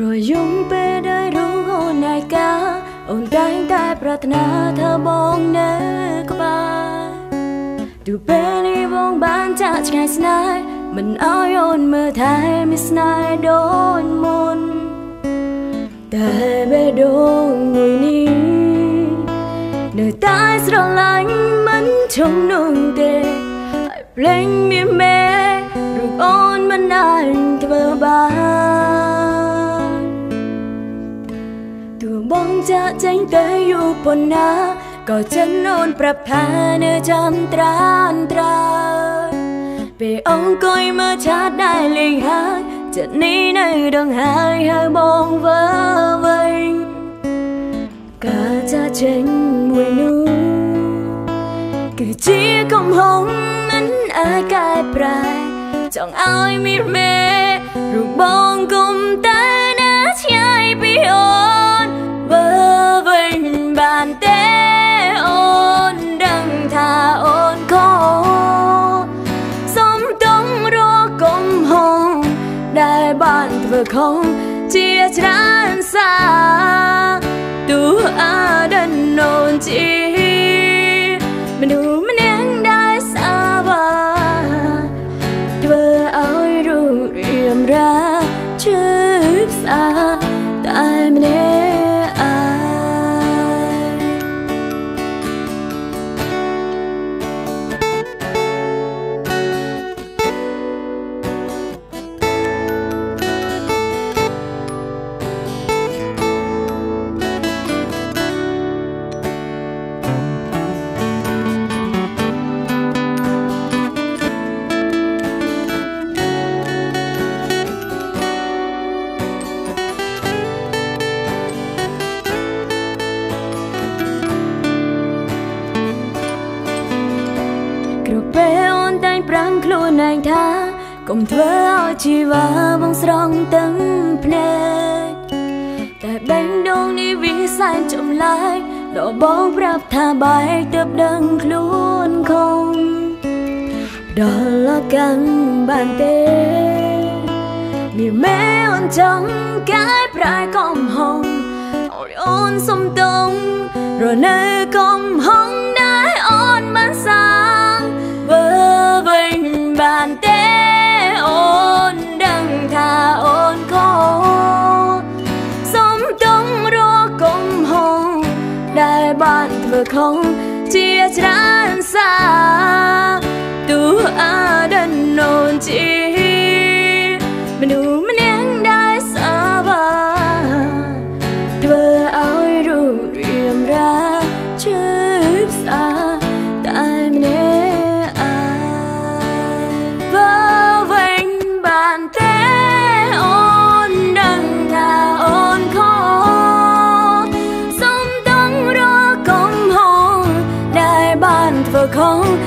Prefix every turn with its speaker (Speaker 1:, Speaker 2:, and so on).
Speaker 1: រយំពេលដែលរងអូនឯកាអូនតែងតែប្រាថ្នាថាបងនៅក្បែរទូពេលនេះបងបានចាក់ឆ្ងាយស្នេហ៍មិនអោយអូនមើលថែមានស្នេហ៍ដូចមុនតែបេះដូងមួយនេះនៅតែស្រឡាញ់មិនជុំនោះទេ I blame me រូបអូនមិនដែល បងចាក់ចេញទៅយូរប៉ុណ្ណាក៏ចិនអូនប្រាប់ថានៅចាំត្រានត្រើពេលអង្គុយមើលឆាតដែលលេងហើយចិត្តនេះនៅដងហើយហើយបងវើវិញកាចាចេញមួយនោះគឺជាកំហុសមិនអាចកែប្រែចង់ឲ្យមានមេរូបបងគុំតែណាឆ្ងាយពីអូន វើវិញបានទេអូនដឹងថាអូនខុសសុំតងរកកំហុសដែលបានធ្វើខុសជាច្រើនសាទូអាដិនអូនជាមនុស្សម្នាក់ដែលសាបាធ្វើឲ្យរូបរាងរាជឿផ្សាតែ នឯងថាកុំធ្វើឲ្យជីវ៉ាបងស្រង់ទាំងភ្នែកតែបេះដូងនេះវាសែនចម្លែកដល់បងប្រាប់ថាបែកទើបដឹងខ្លួនខំដល់កាន់បានទេមានមែអូនចង់កែប្រែកំហុសឲ្យអូនសុំតងរនៅកំហុស សជាច្រើនសាទូអាដិនអូនជា 梦。